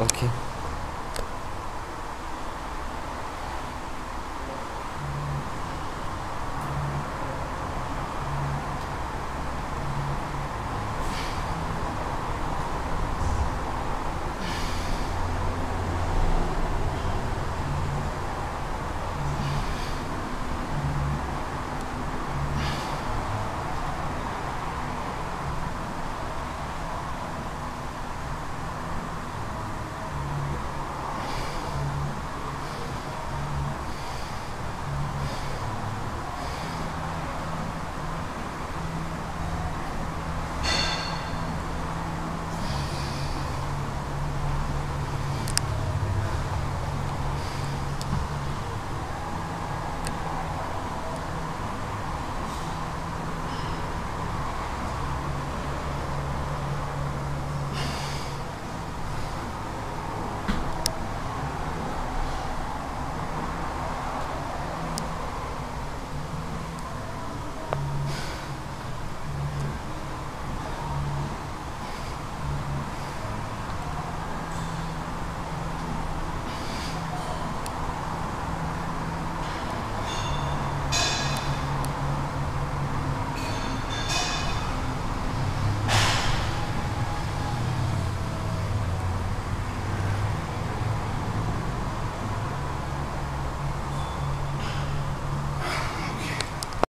Ok.